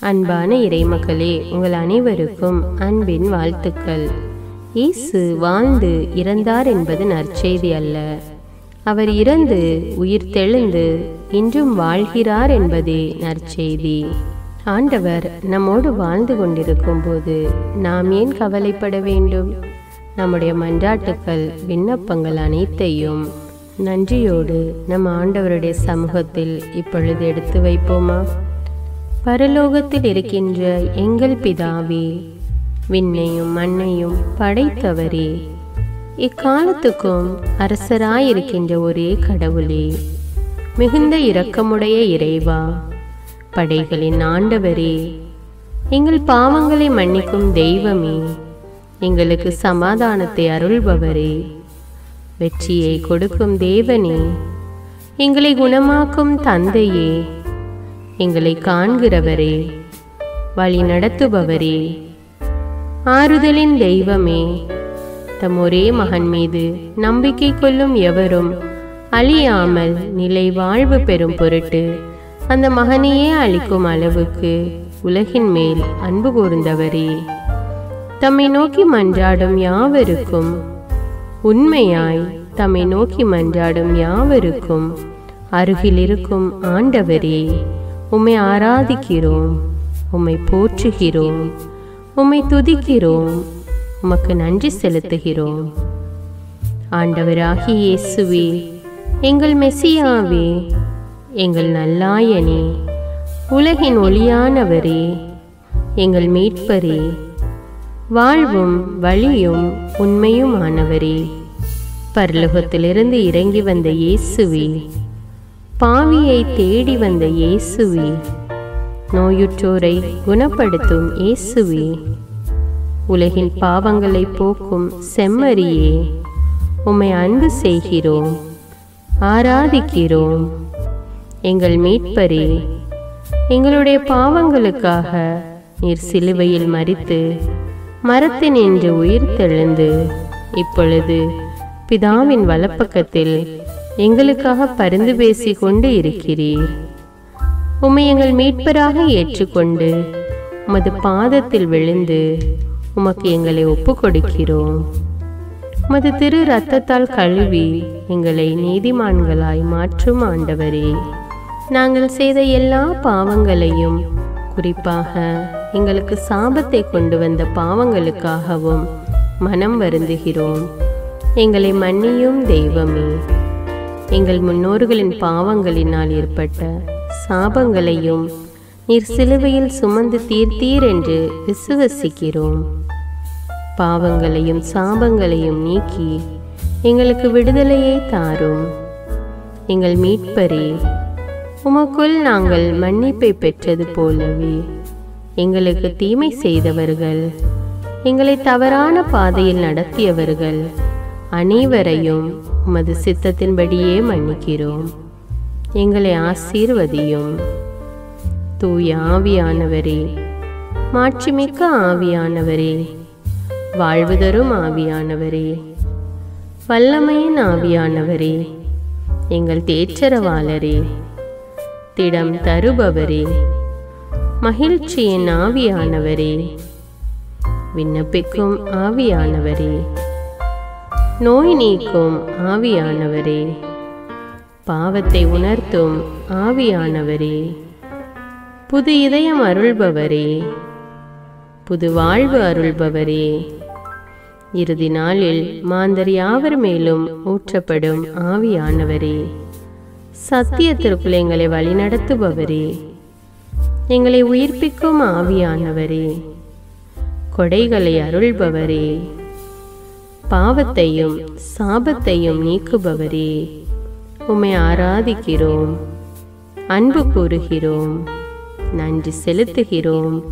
அன்பான இறைமக்களே உங்கள் அனைவருக்கும் அன்பின் வாழ்த்துக்கள். இயேசு வாழ்ந்து இறந்தார் என்பது நற்செய்தி அல்ல. அவர் இறந்து உயிர் தெழுந்து இன்றும் வாழ்கிறார் என்பதே நற்செய்தி. ஆண்டவர் நம்மோடு வாழ்ந்து கொண்டிருக்கும் போது நாம் ஏன் கவலைப்பட வேண்டும்? நம்முடைய மன்றாட்டுக்கள் விண்ணப்பங்கள் அனைத்தையும் நன்றியோடு நம் ஆண்டவருடைய சமூகத்தில் இப்பொழுது எடுத்து வைப்போமா? பரலோகத்தில் இருக்கின்ற எங்கள் பிதாவே விண்ணையும் மண்ணையும் படைத்தவரே இக்காலத்துக்கும் அரசராயிருக்கின்ற ஒரே கடவுளே மிகுந்த இரக்கமுடைய இறைவா படைகளின் ஆண்டவரே எங்கள் பாவங்களை மன்னிக்கும் தெய்வமே எங்களுக்கு சமாதானத்தை அருள்பவரே வெற்றியை கொடுக்கும் தேவனே எங்களை குணமாக்கும் தந்தையே எங்களை காண்கிறவரே வழி நடத்துபவரே. ஆறுதலின் தெய்வமே தம் ஒரே மகன் மீது நம்பிக்கை கொள்ளும் எவரும் அழியாமல் நிலை வாழ்வு பெறும் பொருட்டு அந்த மகனையே அளிக்கும் அளவுக்கு உலகின் மேல் அன்பு கூர்ந்தவரே. தம்மை நோக்கி மன்றாடும் யாவருக்கும் உண்மையாய் தம்மை நோக்கி மன்றாடும் யாவருக்கும் அருகில் இருக்கும் ஆண்டவரே. உம்மை ஆராதிக்கிறோம் உம்மை போற்றுகிறோம் உம்மை துதிக்கிறோம் உமக்கு நன்றி செலுத்துகிறோம். ஆண்டவராகி இயேசுவே எங்கள் மெசியாவே எங்கள் நல்லாயனே உலகின் ஒளியானவரே எங்கள் மீட்பரே வாழ்வும் வழியும் உண்மையுமானவரே. பரலோகத்திலிருந்து இறங்கி வந்த இயேசுவே பாவியை தேடி வந்த இயேசுவே நோயுற்றோரை குணப்படுத்தும் இயேசுவே. உலகின் பாவங்களை போக்கும் செம்மறியே உம்மை அன்பு செய்கிறோம் ஆராதிக்கிறோம். எங்கள் மீட்பரே எங்களுடைய பாவங்களுக்காக நீர் சிலுவையில் மறித்து மரத்தினின்று உயிர் தெழுந்து இப்பொழுது பிதாவின் வலப்பக்கத்தில் எங்களுக்காக பரிந்து பேசி கொண்டு இருக்கிறீர். உம்மை எங்கள் மீட்பராக ஏற்றுக்கொண்டு உமது பாதத்தில் விழுந்து உமக்கு எங்களை ஒப்பு கொடுக்கிறோம் உமது திரு ரத்தத்தால் கழுவி எங்களை நீதிமான்களாய் மாற்றும் ஆண்டவரே. நாங்கள் செய்த எல்லா பாவங்களையும் குறிப்பாக எங்களுக்கு சாபத்தை கொண்டு வந்த பாவங்களுக்காகவும் மனம் வருந்துகிறோம். எங்களை மன்னியும் தெய்வமே. எங்கள் முன்னோர்களின் பாவங்களினால் ஏற்பட்ட சாபங்களையும் நீர் சிலுவையில் சுமந்து தீர்த்தீர் என்று விசுவசிக்கிறோம். பாவங்களையும் சாபங்களையும் நீக்கி எங்களுக்கு விடுதலையை தாரும். எங்கள் மீட்பரே உமக்குள் நாங்கள் மன்னிப்பை பெற்றது போலவே எங்களுக்கு தீமை செய்தவர்கள் எங்களை தவறான பாதையில் நடத்தியவர்கள் அனைவரையும் உமது சித்தத்தின்படியே மன்னிக்கிறோம். எங்களை ஆசீர்வதியும். தூய ஆவியானவரே மாட்சிமிக்க ஆவியானவரே வாழ்வு தரும் ஆவியானவரே வல்லமையின் ஆவியானவரே எங்கள் தேச்சரவாளரே திடம் தருபவரே மகிழ்ச்சியின் ஆவியானவரே விண்ணப்பிக்கும் ஆவியானவரே. நோய் நீக்கும் ஆவியானவரே. பாவத்தை உணர்த்தும் ஆவியானவரே. புது இதயம் அருள்பவரே. புது வாழ்வு அருள்பவரே. இறுதி நாளில் மாந்தர் யாவர் மேலும் ஊற்றப்படும் ஆவியானவரே. சத்தியத்திற்குள் எங்களை வழிநடத்துபவரே எங்களை உயிர்ப்பிக்கும் ஆவியானவரே. கொடைகளை அருள்பவரே. பாவத்தையும் சாபத்தையும் நீக்குபவரே. உம்மை ஆராதிக்கிறோம். அன்பு கூறுகிறோம். நன்றி செலுத்துகிறோம்.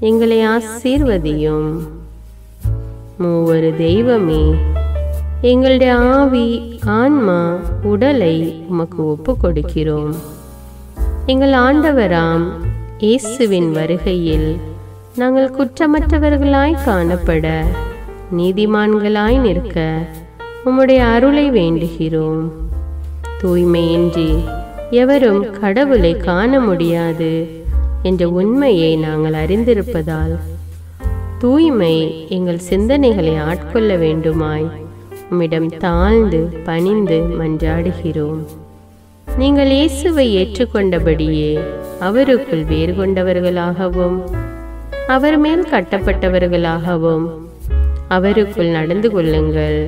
எங்களை ஆசீர்வதியும். மூவரு தெய்வமே எங்களுடைய ஆவி ஆன்மா உடலை உமக்கு ஒப்பு கொடுக்கிறோம் எங்கள் ஆண்டவராம் இயேசுவின் வருகையில் நாங்கள் குற்றமற்றவர்களாய் காணப்பட நீதிமான்களாய் நிற்க உம்முடைய அருளை வேண்டுகிறோம். தூய்மையின்றி எவரும் கடவுளை காண முடியாது என்ற உண்மையை நாங்கள் அறிந்திருப்பதால் தூய்மை எங்கள் சிந்தனைகளை ஆட்கொள்ள வேண்டுமாய் உம்மிடம் தாழ்ந்து பணிந்து மன்றாடுகிறோம். நீங்கள் இயேசுவை ஏற்றுக்கொண்டபடியே அவருக்குள் வேறு கொண்டவர்களாகவும் அவர் மேல் கட்டப்பட்டவர்களாகவும் அவருக்குள் நடந்து கொள்ளுங்கள்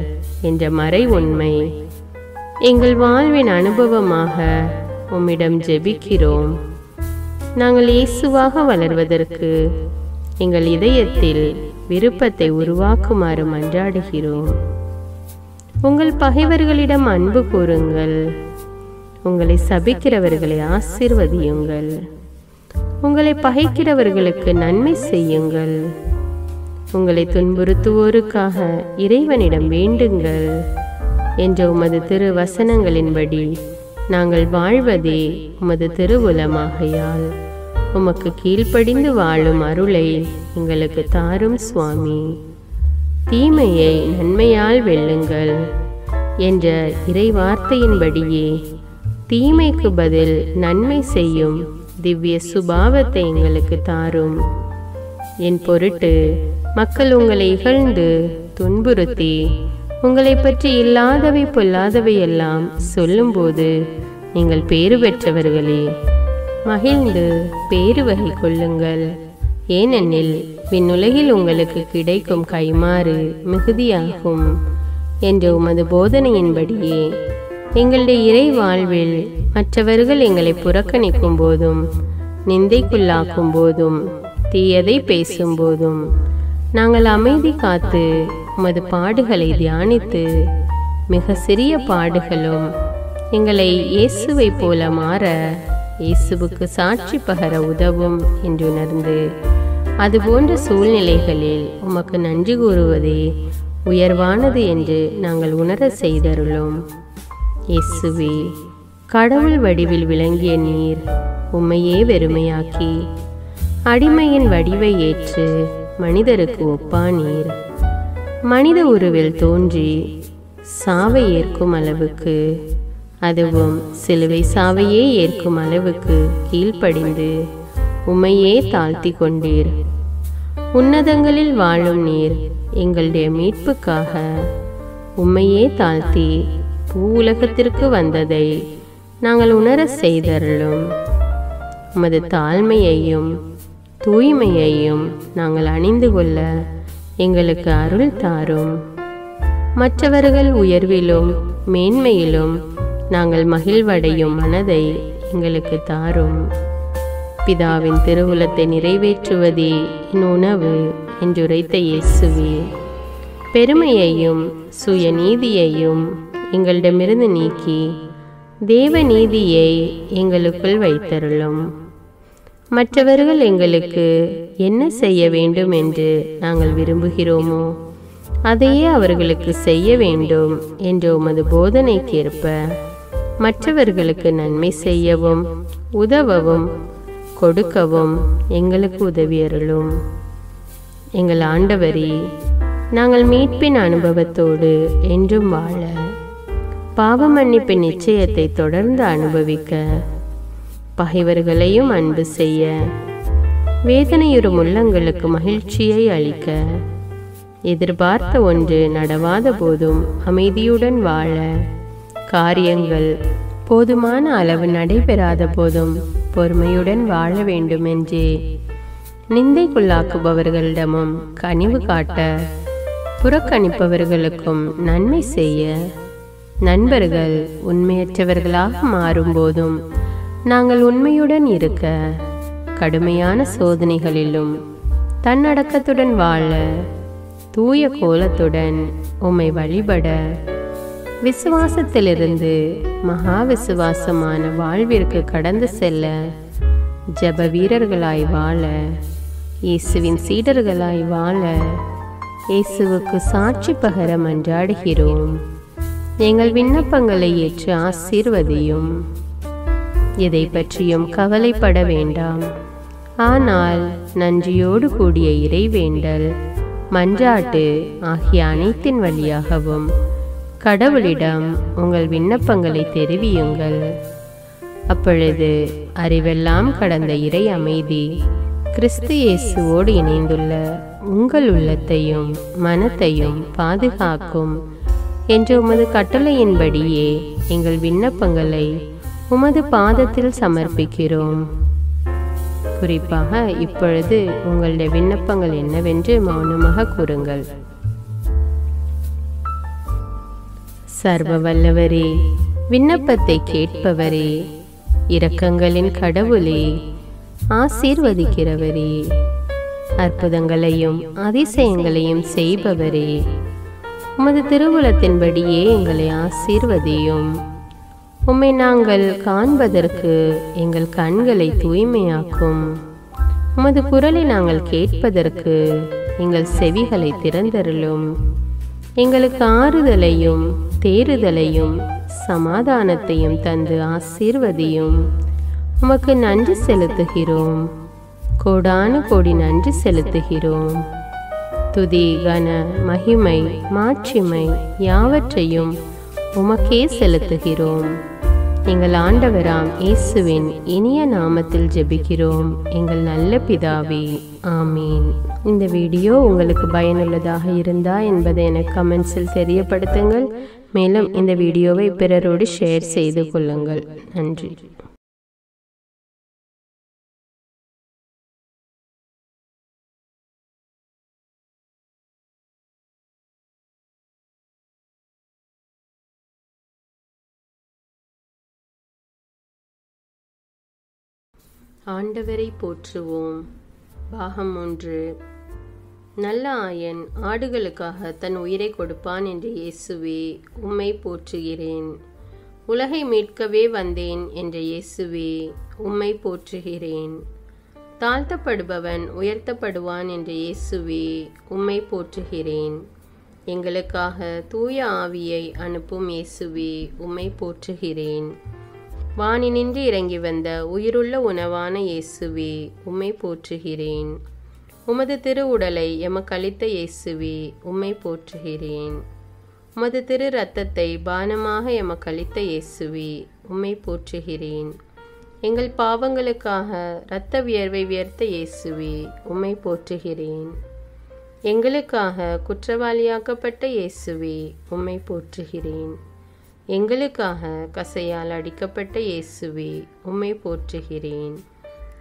என்ற மறை உண்மை. எங்கள் வாழ்வின் அனுபவமாக உம்மிடம் ஜெபிக்கிறோம். நாங்கள் இயேசுவாக வளர்வதற்கு எங்கள் இதயத்தில் விருப்பத்தை உருவாக்குமாறு மன்றாடுகிறோம். உங்கள் பகைவர்களிடம் அன்பு கூறுங்கள். உங்களை சபிக்கிறவர்களை ஆசீர்வதியுங்கள். உங்களை பகைக்கிறவர்களுக்கு நன்மை செய்யுங்கள். உங்களை துன்புறுத்துவோருக்காக இறைவனிடம் வேண்டுங்கள் என்ற உமது திரு வசனங்களின்படி நாங்கள் வாழ்வதே உமது திருவுலமாகையால் உமக்கு கீழ்ப்படிந்து வாழும் அருளை எங்களுக்கு தாரும் சுவாமி. தீமையை நன்மையால் வெல்லுங்கள் என்ற இறை வார்த்தையின்படியே தீமைக்கு பதில் நன்மை செய்யும் திவ்ய சுபாவத்தை எங்களுக்கு தாரும். என் பொருட்டு மக்கள் உங்களை இகழ்ந்து துன்புறுத்தி உங்களை பற்றி இல்லாதவை பொல்லாதவை எல்லாம் சொல்லும்போது நீங்கள் பேறு பெற்றவர்களே. மகிழ்ந்து பேறு வகை கொள்ளுங்கள். ஏனெனில் விண்ணுலகில் உங்களுக்கு கிடைக்கும் கைமாறு மிகுதியாகும் என்ற உமது போதனையின்படியே. எங்களுடைய இறை வாழ்வில் மற்றவர்கள் எங்களை புறக்கணிக்கும் போதும் நிந்தைக்குள்ளாக்கும் போதும் தீயதை பேசும் போதும் நாங்கள் அமைதி காத்து உமது பாடுகளை தியானித்து மிக சிறிய பாடுகளும் எங்களை இயேசுவை போல மாற இயேசுவுக்கு சாட்சி பகர உதவும் என்றுணர்ந்து அதுபோன்ற சூழ்நிலைகளில் உமக்கு நன்றி கூறுவதே உயர்வானது என்று நாங்கள் உணர செய்தருளும். இயேசுவே கடவுள் வடிவில் விளங்கிய நீர் உம்மையே வெறுமையாக்கி அடிமையின் வடிவை ஏற்று மனிதருக்கு ஒப்பானீர். மனித உருவில் தோன்றி சாவை ஏற்கும் அளவுக்கு அதுவும் சிலுவை சாவையே ஏற்கும் அளவுக்கு கீழ்ப்படிந்து உமையே தாழ்த்தி கொண்டீர். உன்னதங்களில் வாழும் நீர் எங்களுடைய மீட்புக்காக உம்மையே தாழ்த்தி பூ உலகத்திற்கு வந்ததை நாங்கள் உணர செய்தருளும். உமது தாழ்மையையும் தூய்மையையும் நாங்கள் அணிந்து கொள்ள எங்களுக்கு அருள் தாரும். மற்றவர்கள் உயர்விலும் மேன்மையிலும் நாங்கள் மகிழ்வடையும் மனதை எங்களுக்கு தாரும். பிதாவின் திருவுலத்தை நிறைவேற்றுவதே என் உணவு என்றுரைத்த இயேசுவே. பெருமையையும் சுயநீதியையும் எங்களிடமிருந்து நீக்கி தேவ நீதியை எங்களுக்குள் வைத்தருளும். மற்றவர்கள் எங்களுக்கு என்ன செய்ய வேண்டும் என்று நாங்கள் விரும்புகிறோமோ அதையே அவர்களுக்கு செய்ய வேண்டும் என்ற உமது போதனைக்கேற்ப மற்றவர்களுக்கு நன்மை செய்யவும் உதவவும் கொடுக்கவும் எங்களுக்கு உதவியருளும் எங்கள் ஆண்டவரி நாங்கள் மீட்பின் அனுபவத்தோடு என்றும் வாழ. பாவ மன்னிப்பின் நிச்சயத்தை தொடர்ந்து அனுபவிக்க பகைவர்களையும் அன்பு செய்ய. வேதனையுறும் உள்ளங்களுக்கு மகிழ்ச்சியை அளிக்க. எதிர்பார்த்த ஒன்று நடவாத போதும் அமைதியுடன் வாழ. காரியங்கள் போதுமான அளவு நடைபெறாத போதும் பொறுமையுடன் வாழ வேண்டுமென்றே. நிந்தைக்குள்ளாக்குபவர்களிடமும் கனிவு காட்ட. புறக்கணிப்பவர்களுக்கும் நன்மை செய்ய. நண்பர்கள் உண்மையற்றவர்களாக மாறும்போதும் நாங்கள் உண்மையுடன் இருக்க கடுமையான சோதனைகளிலும் தன்னடக்கத்துடன் வாழ தூய கோலத்துடன் உம்மை வழிபட விசுவாசத்திலிருந்து மகா விசுவாசமான வாழ்விற்கு கடந்து செல்ல ஜெப வீரர்களாய் வாழ இயேசுவின் சீடர்களாய் வாழ இயேசுவுக்கு சாட்சி பகர மன்றாடுகிறோம் எங்கள் விண்ணப்பங்களை ஏற்று ஆசீர்வதியும். எதை பற்றியும் கவலைப்பட வேண்டாம். ஆனால் நன்றியோடு கூடிய இறைவேண்டல் மன்றாட்டு ஆகிய அனைத்தின் வழியாகவும் கடவுளிடம் உங்கள் விண்ணப்பங்களை தெரிவியுங்கள். அப்பொழுது அறிவெல்லாம் கடந்த இறை அமைதி கிறிஸ்து இயேசுவோடு இணைந்துள்ள உங்கள் உள்ளத்தையும் மனத்தையும் பாதுகாக்கும். என்ற உமது கட்டளையின்படியே எங்கள் விண்ணப்பங்களை உமது பாதத்தில் சமர்ப்பிக்கிறோம். குறிப்பாக இப்பொழுது உங்களுடைய விண்ணப்பங்கள் என்னவென்று மௌனமாக கூறுங்கள். சர்வ வல்லவரே விண்ணப்பத்தை கேட்பவரே இரக்கங்களின் கடவுளே ஆசீர்வதிக்கிறவரே அற்புதங்களையும் அதிசயங்களையும் செய்பவரே உமது திருவுளத்தின்படியே எங்களை ஆசீர்வதியும். உம்மை நாங்கள் காண்பதற்கு எங்கள் கண்களை தூய்மையாக்கும். உமது குரலை நாங்கள் கேட்பதற்கு எங்கள் செவிகளை திறந்தருளும். எங்களுக்கு ஆறுதலையும் தேறுதலையும் சமாதானத்தையும் தந்து ஆசீர்வதியும். உமக்கு நன்றி செலுத்துகிறோம். கோடானு கோடி நன்றி செலுத்துகிறோம். துதி கன மகிமை மாட்சிமை யாவற்றையும் உமக்கே செலுத்துகிறோம். எங்கள் ஆண்டவராம் இயேசுவின் இனிய நாமத்தில் ஜெபிக்கிறோம். எங்கள் நல்ல பிதாவே ஆமீன். இந்த வீடியோ உங்களுக்கு பயனுள்ளதாக இருந்தா என்பதை எனக்கு கமெண்ட்ஸில் தெரியப்படுத்துங்கள். மேலும் இந்த வீடியோவை பிறரோடு ஷேர் செய்து கொள்ளுங்கள். நன்றி. ஆண்டவரை போற்றுவோம். பாகம் ஒன்று. நல்ல ஆயன் ஆடுகளுக்காக தன் உயிரை கொடுப்பான் என்று இயேசுவே உம்மை போற்றுகிறேன். உலகை மீட்கவே வந்தேன் என்ற இயேசுவே உம்மை போற்றுகிறேன். தாழ்த்தப்படுபவன் உயர்த்தப்படுவான் என்ற இயேசுவே உம்மை போற்றுகிறேன். எங்களுக்காக தூய ஆவியை அனுப்பும் இயேசுவே உம்மை போற்றுகிறேன். வானினின்று இறங்கி வந்த உயிருள்ள உணவான இயேசுவே உம்மை போற்றுகிறேன். உமது திருவுடலை எமக்களித்த இயேசுவே உம்மை போற்றுகிறேன். உமது திரு ரத்தத்தை பானமாக எமக்களித்த இயேசுவே உம்மை போற்றுகிறேன். எங்கள் பாவங்களுக்காக இரத்த வியர்வை வியர்த்த இயேசுவே உம்மை போற்றுகிறேன். எங்களுக்காக குற்றவாளியாக்கப்பட்ட இயேசுவே உம்மை போற்றுகிறேன். எங்களுக்காக கசையால் அடிக்கப்பட்ட இயேசுவே உம்மை போற்றுகிறேன்.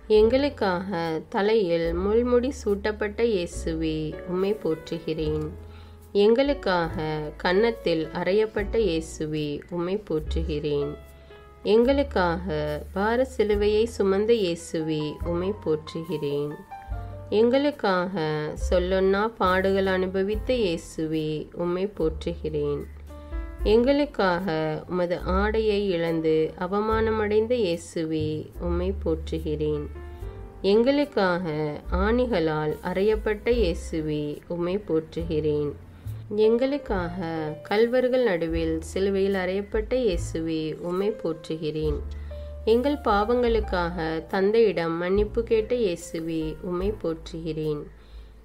எங்களுக்காக தலையில் முள்முடி சூட்டப்பட்ட இயேசுவே உம்மை போற்றுகிறேன். எங்களுக்காக கன்னத்தில் அறையப்பட்ட இயேசுவே உம்மை போற்றுகிறேன். எங்களுக்காக பார சிலுவையை சுமந்த இயேசுவே உம்மை போற்றுகிறேன். எங்களுக்காக சொல்லொன்னா பாடுகள் அனுபவித்த இயேசுவே உம்மை போற்றுகிறேன். எங்களுக்காக உமது ஆடையை இழந்து அவமானமடைந்த இயேசுவே உம்மை போற்றுகிறேன். எங்களுக்காக ஆணிகளால் அறையப்பட்ட இயேசுவே உம்மை போற்றுகிறேன். எங்களுக்காக கல்வர்கள் நடுவில் சிலுவையில் அறையப்பட்ட இயேசுவே உம்மை போற்றுகிறேன். எங்கள் பாவங்களுக்காக தந்தையிடம் மன்னிப்பு கேட்ட இயேசுவே உம்மை போற்றுகிறேன்.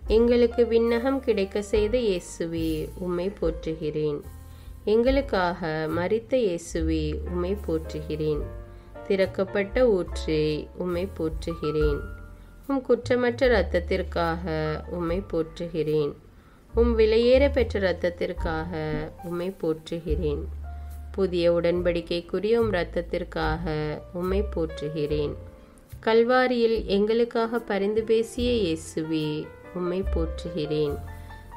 எங்களுக்கு விண்ணகம் கிடைக்க செய்த இயேசுவே உம்மை போற்றுகிறேன். எங்களுக்காக மரித்த இயேசுவே உம்மை போற்றுகிறேன். திறக்கப்பட்ட ஊற்றே உம்மை போற்றுகிறேன். உம் குற்றமற்ற இரத்தத்திற்காக உம்மை போற்றுகிறேன். உம் விலையேற பெற்ற இரத்தத்திற்காக உம்மை போற்றுகிறேன். புதிய உடன்படிக்கைக்குரிய உம் இரத்தத்திற்காக உம்மை போற்றுகிறேன். கல்வாரியில் எங்களுக்காக பரிந்து பேசிய இயேசுவே உம்மை போற்றுகிறேன்.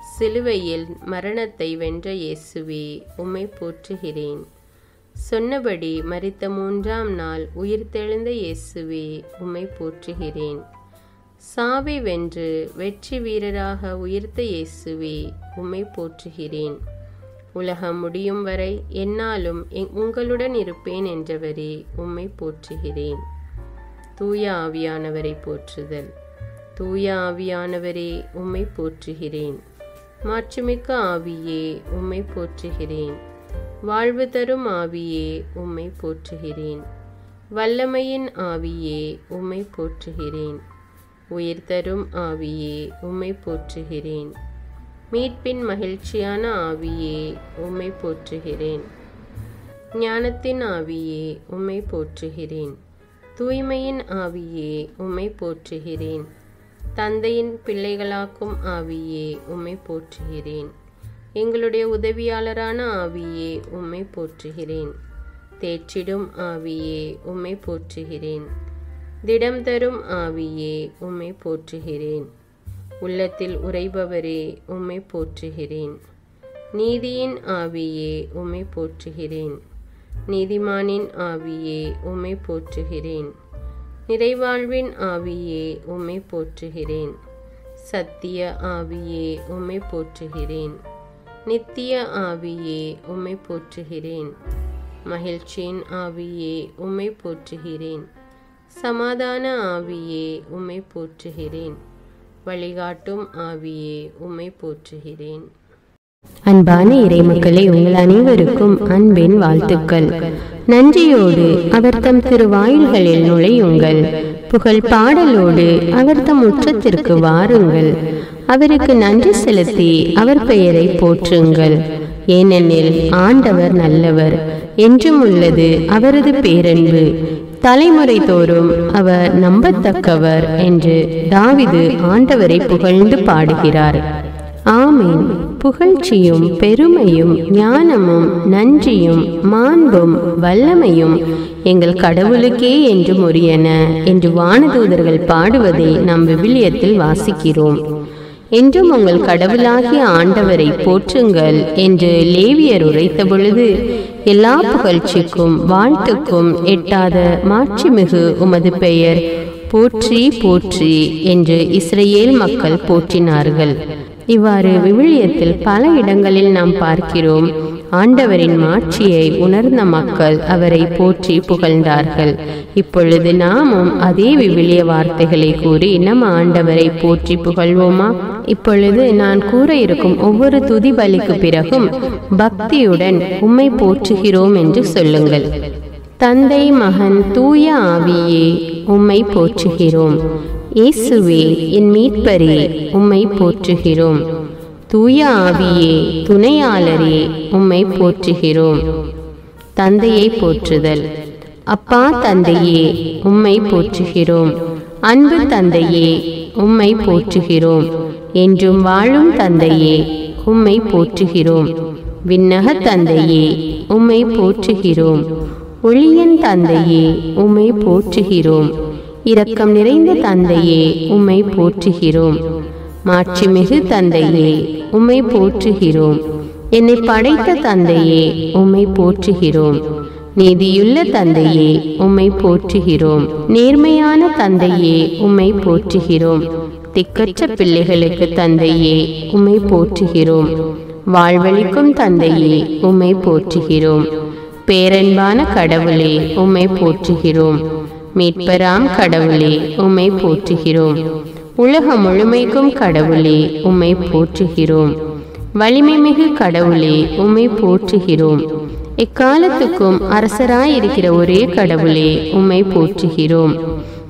சிலுவையில் மரணத்தை வென்ற இயேசுவே உம்மை போற்றுகிறேன். சொன்னபடி மறித்த மூன்றாம் நாள் உயிர்த்தெழுந்த இயேசுவே உம்மை போற்றுகிறேன். சாவை வென்று வெற்றி வீரராக உயிர்த்த இயேசுவே உம்மை போற்றுகிறேன். உலகம் முடியும் வரை என்னாலும் உங்களுடன் இருப்பேன் என்றவரே உம்மை போற்றுகிறேன். தூய ஆவியானவரை போற்றுதல். தூய ஆவியானவரே உம்மை போற்றுகிறேன். மாட்சிமிக்க ஆவியே உம்மை போற்றுகிறேன். வாழ்வு தரும் ஆவியே உம்மை போற்றுகிறேன். வல்லமையின் ஆவியே உம்மை போற்றுகிறேன். உயிர் தரும் ஆவியே உம்மை போற்றுகிறேன். மீட்பின் மகிழ்ச்சியான ஆவியே உம்மை போற்றுகிறேன். ஞானத்தின் ஆவியே உம்மை போற்றுகிறேன். தூய்மையின் ஆவியே உம்மை போற்றுகிறேன். தந்தையின் பிள்ளைகளாக்கும் ஆவியே உம்மை போற்றுகிறேன். எங்களுடைய உதவியாளரான ஆவியே உம்மை போற்றுகிறேன். தேற்றிடும் ஆவியே உம்மை போற்றுகிறேன். திடம் தரும் ஆவியே உம்மை போற்றுகிறேன். உள்ளத்தில் உறைபவரே உம்மை போற்றுகிறேன். நீதியின் ஆவியே உம்மை போற்றுகிறேன். நீதிமானின் ஆவியே உம்மை போற்றுகிறேன். நிறைவாழ்வின் ஆவியே உம்மை போற்றுகிறேன். சத்திய ஆவியே உம்மை போற்றுகிறேன். நித்திய ஆவியே உம்மை போற்றுகிறேன். மகிழ்ச்சியின் ஆவியே உம்மை போற்றுகிறேன். சமாதான ஆவியே உம்மை போற்றுகிறேன். வழிகாட்டும் ஆவியே உம்மை போற்றுகிறேன். அன்பான இறைமக்களே உங்கள் அனைவருக்கும் அன்பின் வாழ்த்துக்கள். நன்றியோடு அவர் தம் திருவாயில்களில் நுழையுங்கள். புகழ் பாடலோடு அவர் தம் உச்சத்திற்கு வாருங்கள். அவருக்கு நன்றி செலுத்தி அவர் பெயரை போற்றுங்கள். ஏனெனில் ஆண்டவர் நல்லவர் என்றும் உள்ளது அவரது பேரன்பு. தலைமுறை தோறும் அவர் நம்பத்தக்கவர் என்று தாவிது ஆண்டவரை புகழ்ந்து பாடுகிறார். ஆமீன். புகழ்ச்சியும் பெருமையும் ஞானமும் நன்றியும் மாண்பும் வல்லமையும் எங்கள் கடவுளுக்கே என்று உரியன என்று வானதூதர்கள் பாடுவதை நாம் விவிலியத்தில் வாசிக்கிறோம். என்றும் உங்கள் கடவுளாகிய ஆண்டவரை போற்றுங்கள் என்று லேவியர் உரைத்த பொழுது எல்லா புகழ்ச்சிக்கும் வாழ்த்துக்கும் எட்டாத மாட்சிமிகு உமது பெயர் போற்றி போற்றி என்று இஸ்ரேல் மக்கள் போற்றினார்கள். இவ்வாறு விவிலியத்தில் பல இடங்களில் நாம் பார்க்கிறோம். ஆண்டவரின் மாட்சியை உணர்ந்த மக்கள் அவரை போற்றி புகழ்ந்தார்கள். இப்பொழுது நாமும் அதே விவிலிய வார்த்தைகளை கூறி நம் ஆண்டவரை போற்றி புகழ்வோமா? இப்பொழுது நான் கூற இருக்கும் ஒவ்வொரு துதி பலிக்கு பிறகும் பக்தியுடன் உம்மை போற்றுகிறோம் என்று சொல்லுங்கள். தந்தை மகன் தூய ஆவியே உம்மை போற்றுகிறோம். இயேசுவே என் மீட்பரே உம்மை போற்றுகிறோம். தூய ஆவியே துணையாளரே உம்மை போற்றுகிறோம். தந்தையை போற்றுதல். அப்பா தந்தையே உம்மை போற்றுகிறோம். அன்பு தந்தையே உம்மை போற்றுகிறோம். என்றும் வாழும் தந்தையே உம்மை போற்றுகிறோம். விண்ணக தந்தையே உம்மை போற்றுகிறோம். ஒளியன் தந்தையே உம்மை போற்றுகிறோம். இரக்கம் நிறைந்த தந்தையே உம்மை போற்றுகிறோம். மாட்சிமிகு தந்தையே உம்மை போற்றுகிறோம். என்னை படைத்த தந்தையே உம்மை போற்றுகிறோம். நீதியுள்ள தந்தையே உம்மை போற்றுகிறோம். நேர்மையான தந்தையே உம்மை போற்றுகிறோம். திக்கற்ற பிள்ளைகளுக்கு தந்தையே உம்மை போற்றுகிறோம். வாழ்வழிக்கும் தந்தையே உம்மை போற்றுகிறோம். பேரன்பான கடவுளே உம்மை போற்றுகிறோம். மீட்பராம் கடவுளே உம்மை போற்றுகிறோம். உலகம் முழுமைக்கும் கடவுளே உம்மை போற்றுகிறோம். வலிமை மிகு கடவுளே உம்மை போற்றுகிறோம். எக்காலத்துக்கும் அரசராயிருக்கிற ஒரே கடவுளே உம்மை போற்றுகிறோம்.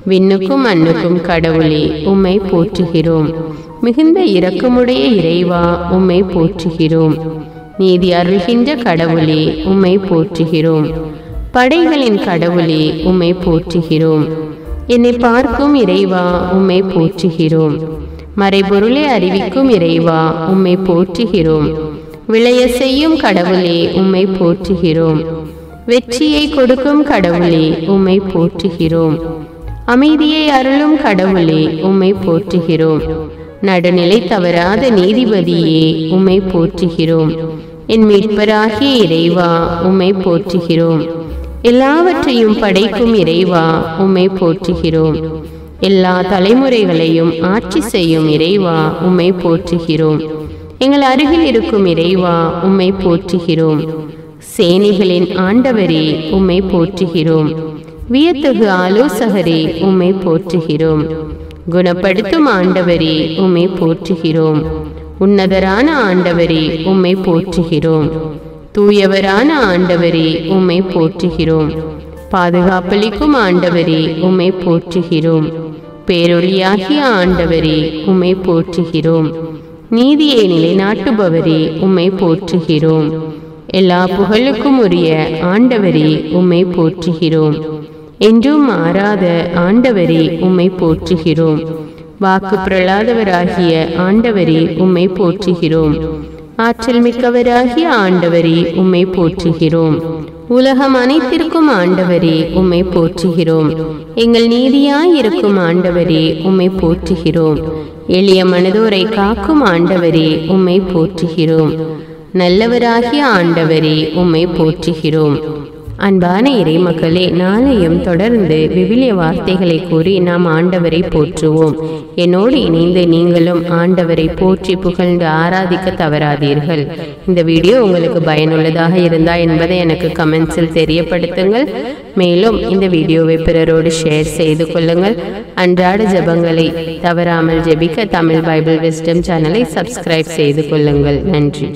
விண்ணுக்கும் அண்ணுக்கும் கடவுளே உம்மை போற்றுகிறோம். மிகுந்த இரக்கமுடைய இறைவா உம்மை போற்றுகிறோம். நீதி அருள்கின்ற கடவுளே உம்மை போற்றுகிறோம். படைகளின் கடவுளே உம்மை போற்றுகிறோம். என்னை பார்க்கும் இறைவா உம்மை போற்றுகிறோம். மறைபொருளை அறிவிக்கும் இறைவா உம்மை போற்றுகிறோம். விளைய செய்யும் கடவுளே உம்மை போற்றுகிறோம். வெற்றியை கொடுக்கும் கடவுளே உம்மை போற்றுகிறோம். அமைதியை அருளும் கடவுளே உம்மை போற்றுகிறோம். நடுநிலை தவறாத நீதிபதியே உம்மை போற்றுகிறோம். என் மீட்பராகிய இறைவா உம்மை போற்றுகிறோம். எல்லாவற்றையும் படைக்கும் இறைவா உம்மை போற்றுகிறோம். எல்லா தலைமுறைகளையும் ஆட்சி செய்யும் இறைவா உம்மை போற்றுகிறோம். எங்கள் அருகில் இருக்கும் இறைவா உம்மை போற்றுகிறோம். சேனைகளின் ஆண்டவரே உம்மை போற்றுகிறோம். வியத்தகு ஆலோசகரே உம்மை போற்றுகிறோம். குணப்படுத்தும் ஆண்டவரே உம்மை போற்றுகிறோம். உன்னதரான ஆண்டவரே உம்மை போற்றுகிறோம். தூயவரான ஆண்டவரே உம்மை போற்றுகிறோம். பாதுகாப்பளிக்கும் ஆண்டவரே உம்மை போற்றுகிறோம். பேரொழியாகிய ஆண்டவரே உம்மை போற்றுகிறோம். நீதியை நிலைநாட்டுபவரே உம்மை போற்றுகிறோம். எல்லா புகழுக்கும் உரிய ஆண்டவரே உம்மை போற்றுகிறோம். என்றும் மாறாத ஆண்டவரே உம்மை போற்றுகிறோம். வாக்கு பிரலாதவராகிய ஆண்டவரே உம்மை போற்றுகிறோம். ஆற்றல் மிக்கவராகிய ஆண்டவரே உம்மை போற்றுகிறோம். உலகம் அனைத்திற்கும் ஆண்டவரே உம்மை போற்றுகிறோம். எங்கள் நீதியாயிருக்கும் ஆண்டவரே உம்மை போற்றுகிறோம். எளிய மனதோரை காக்கும் ஆண்டவரே உம்மை போற்றுகிறோம். நல்லவராகிய ஆண்டவரே உம்மை போற்றுகிறோம். அன்பான இறைமக்களே நாளையும் தொடர்ந்து விவிலிய வார்த்தைகளை கூறி நாம் ஆண்டவரை போற்றுவோம். என்னோடு இணைந்து நீங்களும் ஆண்டவரை போற்றி புகழ்ந்து ஆராதிக்க தவறாதீர்கள். இந்த வீடியோ உங்களுக்கு பயனுள்ளதாக இருந்தா என்பதை எனக்கு கமெண்ட்ஸில் தெரியப்படுத்துங்கள். மேலும் இந்த வீடியோவை பிறரோடு ஷேர் செய்து கொள்ளுங்கள். அன்றாட ஜெபங்களை தவறாமல் ஜெபிக்க தமிழ் பைபிள் விஸ்டம் சேனலை சப்ஸ்கிரைப் செய்து கொள்ளுங்கள். நன்றி.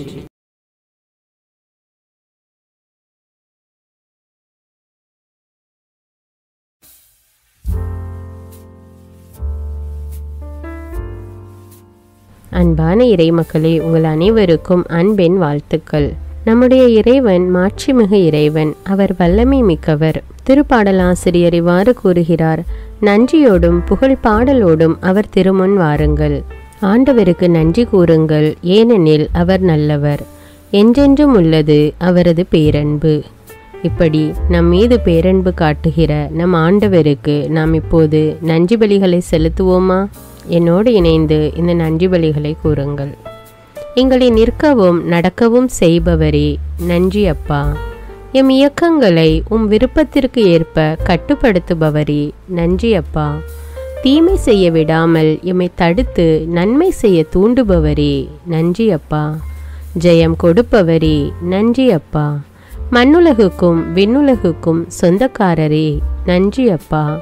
அன்பான இறைமக்களே உங்கள் அனைவருக்கும் அன்பின் வாழ்த்துக்கள். நம்முடைய இறைவன் மாட்சிமிகு இறைவன் அவர் வல்லமை மிக்கவர். திருப்பாடலாசிரியர் இவ்வாறு கூறுகிறார் நன்றியோடும் புகழ் பாடலோடும் அவர் திருமுன் வாருங்கள். ஆண்டவருக்கு நன்றி கூறுங்கள் ஏனெனில் அவர் நல்லவர். என்றென்றும் உள்ளது அவரது பேரன்பு. இப்படி நம் மீது பேரன்பு காட்டுகிற நம் ஆண்டவருக்கு நாம் இப்போது நன்றி பலிகளை செலுத்துவோமா? என்னோடு இணைந்து இந்த நன்றி பலிகளை கூறுங்கள். எங்களை நிற்கவும் நடக்கவும் செய்பவரே நன்றி அப்பா. எம் இயக்கங்களை உம் விருப்பத்திற்கு ஏற்ப கட்டுப்படுத்துபவரே நன்றி அப்பா. தீமை செய்ய விடாமல் எம்மை தடுத்து நன்மை செய்ய தூண்டுபவரே நன்றி அப்பா. ஜெயம் கொடுப்பவரே நன்றி அப்பா. மண்ணுலகுக்கும் விண்ணுலகுக்கும் சொந்தக்காரரே நன்றி அப்பா.